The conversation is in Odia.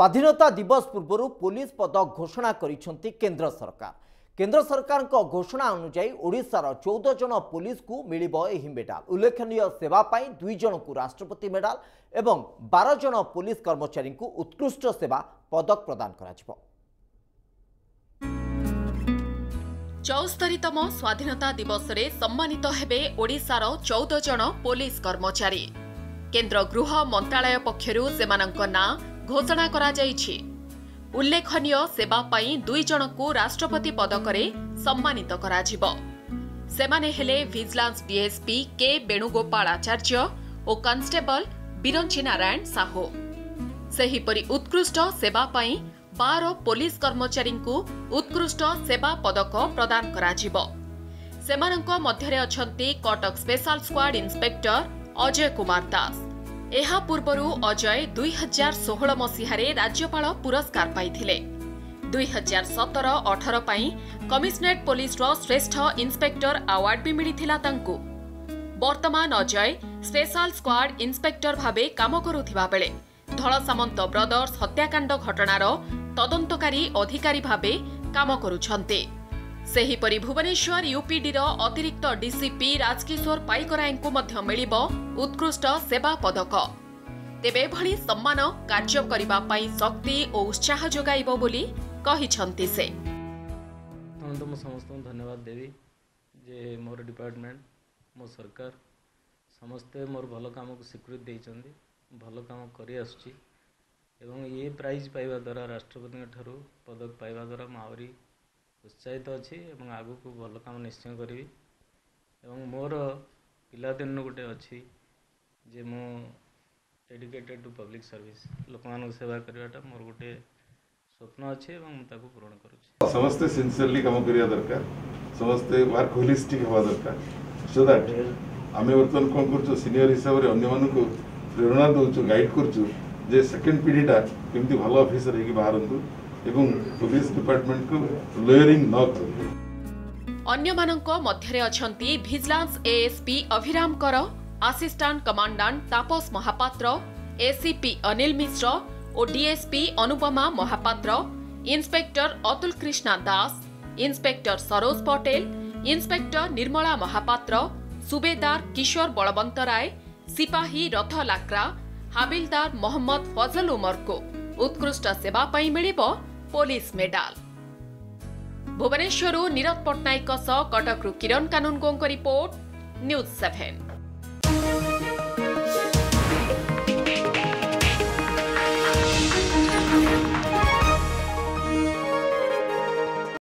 ସ୍ୱାଧୀନତା ଦିବସ ପୂର୍ବରୁ ପୋଲିସ ପଦ ଘୋଷଣା କରିଛନ୍ତି କେନ୍ଦ୍ର ସରକାର। କେନ୍ଦ୍ର ସରକାରଙ୍କ ଘୋଷଣା ଅନୁଯାୟୀ ଓଡ଼ିଶାର ଚଉଦ ଜଣ ପୋଲିସକୁ ମିଳିବ ଏହି ମେଡାଲ। ଉଲ୍ଲେଖନୀୟ ସେବା ପାଇଁ ଦୁଇ ଜଣଙ୍କୁ ରାଷ୍ଟ୍ରପତି ମେଡାଲ ଏବଂ ବାର ଜଣ ପୋଲିସ କର୍ମଚାରୀଙ୍କୁ ଉତ୍କୃଷ୍ଟ ସେବା ପଦକ ପ୍ରଦାନ କରାଯିବ। ଚଉସ୍ତରୀତମ ସ୍ୱାଧୀନତା ଦିବସରେ ସମ୍ମାନିତ ହେବେ ଓଡ଼ିଶାର ଚଉଦ ଜଣ ପୋଲିସ କର୍ମଚାରୀ। କେନ୍ଦ୍ର ଗୃହ ମନ୍ତ୍ରାଳୟ ପକ୍ଷରୁ ସେମାନଙ୍କ ନାଁ ଘୋଷଣା କରାଯାଇଛି। ଉଲ୍ଲେଖନୀୟ ସେବା ପାଇଁ ଦୁଇ ଜଣଙ୍କୁ ରାଷ୍ଟ୍ରପତି ପଦକରେ ସମ୍ମାନିତ କରାଯିବ। ସେମାନେ ହେଲେ vigilance DSP K Venugopal Acharya ଓ କନଷ୍ଟେବଲ ବିରଞ୍ଚି ନାରାୟଣ ସାହୁ। ସେହିପରି ଉତ୍କୃଷ୍ଟ ସେବା ପାଇଁ ବାର ପୋଲିସ କର୍ମଚାରୀଙ୍କୁ ଉତ୍କୃଷ୍ଟ ସେବା ପଦକ ପ୍ରଦାନ କରାଯିବ। ସେମାନଙ୍କ ମଧ୍ୟରେ ଅଛନ୍ତି Cuttack special squad inspector Ajay Kumar Das. ଏହା ପୂର୍ବରୁ ଅଜୟ ଦୁଇ ହଜାର ଷୋହଳ ମସିହାରେ ରାଜ୍ୟପାଳ ପୁରସ୍କାର ପାଇଥିଲେ ଦୁଇ ହଜାର ସତର ଅଠର ପାଇଁ କମିଶନରେଟ୍ ପୋଲିସର ଶ୍ରେଷ୍ଠ ଇନ୍ସପେକ୍ଟର ଆୱାର୍ଡ ବି ମିଳିଥିଲା ତାଙ୍କୁ ବର୍ତ୍ତମାନ ଅଜୟ ସ୍ପେଶାଲ ସ୍କ୍ୱାଡ୍ ଇନ୍ସପେକ୍ଟର ଭାବେ କାମ କରୁଥିବା ବେଳେ ଧଳ ସାମନ୍ତ ବ୍ରଦର୍ସ ହତ୍ୟାକାଣ୍ଡ ଘଟଣାର ତଦନ୍ତକାରୀ ଅଧିକାରୀ ଭାବେ କାମ କରୁଛନ୍ତି ସେହିପରି ଭୁବନେଶ୍ୱର ୟୁପିଡିର ଅତିରିକ୍ତ ଡିସିପି ରାଜକିଶୋର ପାଇକରାୟଙ୍କୁ ମଧ୍ୟ ମିଳିବ ଉତ୍କୃଷ୍ଟ ସେବା ପଦକ। ତେବେ ଏଭଳି ସମ୍ମାନ କାର୍ଯ୍ୟ କରିବା ପାଇଁ ଶକ୍ତି ଓ ଉତ୍ସାହ ଯୋଗାଇବ ବୋଲି କହିଛନ୍ତି ସେ। ମୁଁ ସମସ୍ତଙ୍କୁ ଧନ୍ୟବାଦ ଦେବି ଯେ ମୋର ଡିପାର୍ଟମେଣ୍ଟ ମୋ ସରକାର ସମସ୍ତେ ମୋର ଭଲ କାମକୁ ସ୍ୱୀକୃତି ଦେଇଛନ୍ତି ଭଲ କାମ କରି ଆସୁଛି। ଏବଂ ଏ ପ୍ରାଇଜ୍ ପାଇବା ଦ୍ୱାରା ରାଷ୍ଟ୍ରପତିଙ୍କ ଠାରୁ ପଦକ ପାଇବା ଦ୍ୱାରା ମୁଁ ଆହୁରି ଉତ୍ସାହିତ ଅଛି ଏବଂ ଆଗକୁ ଭଲ କାମ ନିଶ୍ଚୟ କରିବି। ଏବଂ ମୋର ପିଲାଦିନରୁ ଗୋଟେ ଅଛି ଯେ ମୁଁ ଡେଡିକେଟେଡ୍ ଟୁ ପବ୍ଲିକ୍ ସର୍ଭିସ୍ ଲୋକମାନଙ୍କ ସେବା କରିବାଟା ମୋର ଗୋଟେ ସ୍ୱପ୍ନ ଅଛି ଏବଂ ମୁଁ ତାକୁ ପୂରଣ କରୁଛି। ସମସ୍ତେ ସିନ୍ସିୟରଲି କାମ କରିବା ଦରକାର ସମସ୍ତେ ୱାର୍କ ହୋଲିଷ୍ଟିକ୍ ହେବା ଦରକାର। ସୋ ଦ୍ୟାଟ୍ ଆମେ ବର୍ତ୍ତମାନ କ'ଣ କରୁଛୁ ସିନିୟର ହିସାବରେ ଅନ୍ୟମାନଙ୍କୁ ପ୍ରେରଣା ଦେଉଛୁ ଗାଇଡ଼ କରୁଛୁ ଯେ ସେକେଣ୍ଡ ପିଢ଼ିଟା କେମିତି ଭଲ ଅଫିସର ହେଇକି ବାହାରନ୍ତୁ। ଏବଂ ପୋଲିସ ଡିପାର୍ଟମେଣ୍ଟକୁ ଲୋୟରିଂ ନ କରନ୍ତୁ ଅନ୍ୟମାନଙ୍କ ମଧ୍ୟରେ ଅଛନ୍ତି vigilance ASP Abhiram Kar assistant commandant Tapas Mahapatra ACP Anil Mishra ଓ DSP Anupama Mahapatra inspector Atul Krishna Das inspector Saroj Patel inspector Nirmala Mahapatra ସୁବେଦାର କିଶୋର ବଳବନ୍ତ ରାୟ ସିପାହୀ ରଥ ଲାକ୍ରା ହାବିଲଦାର ମହମ୍ମଦ ଫଜଲ ଉମରଙ୍କୁ ଉତ୍କୃଷ୍ଟ ସେବା ପାଇଁ ମିଳିବ ପୋଲିସ ମେଡାଲ ଭୁବନେଶ୍ୱରରୁ ନିରଜ ପଟ୍ଟନାୟକଙ୍କ ସହ କଟକରୁ କିରଣ କାନୁନଗୋଙ୍କ ରିପୋର୍ଟ ନ୍ୟୁଜ୍ ସେଭେନ୍